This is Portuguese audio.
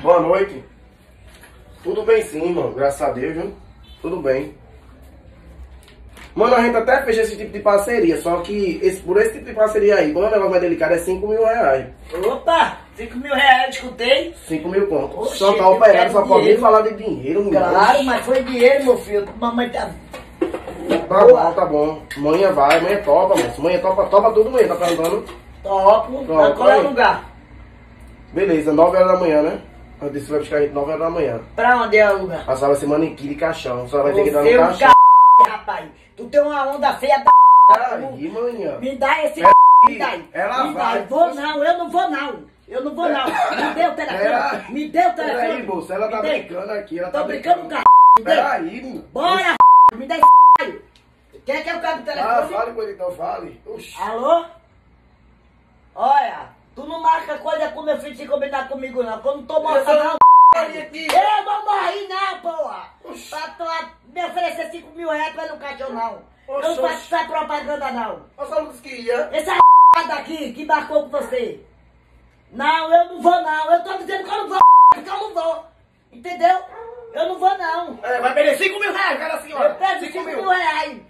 Boa noite. Tudo bem sim, irmão. Graças a Deus, viu? Tudo bem. Mano, a gente até fez esse tipo de parceria, só que esse, por esse tipo de parceria aí, é um negócio mais delicado, é 5 mil reais. Opa, 5 mil reais, escutei. 5 mil conto. Oxe, só tá operado, só pode nem falar de dinheiro, meu Claro, mas foi dinheiro, meu filho. Mamãe tá. Tá bom, tá bom. Manhã vai, manhã topa, moço. Manhã topa, topa tudo manhã, tá perguntando? Topo. Qual é o lugar? Beleza, 9 horas da manhã, né? Eu disse que vai buscar a gente 9 horas da manhã. Pra onde é o lugar? A senhora vai ser manequim de caixão. A senhora vai ter que dar no é caixão. c... rapaz. Tu tem uma onda feia da Peraí, manhã. Me dá esse me dá aí. ela me dá vai. aí. Vou não, eu não vou não. Eu não vou não. Me dê o telefone. Pera- Me dê o telefone. Peraí, moça, ela tá Me dê. brincando aqui. Ela Tô tá brincando, cara. Me dê. Peraí, menino. Bora, me dá esse Quem é que é o cara do Ah, telefone? fale com ele então, fale. Oxi. Alô? Olha, tu não marca coisa com meu filho combinar comigo não. Quando tô não. Olha aqui. Eu não morri não, porra. Oxi. Pra tu me oferecer 5 mil reais pra no caixão não. Oxi, Eu não faço essa propaganda não. A senhora disse que ia. Essa daqui que marcou com você. Não, eu não vou não. Eu tô dizendo que eu não vou, que eu não vou. Entendeu? Eu não vou não. É, vai perder 5 mil reais, cara Eu senhora. pego 5 5 mil. mil reais.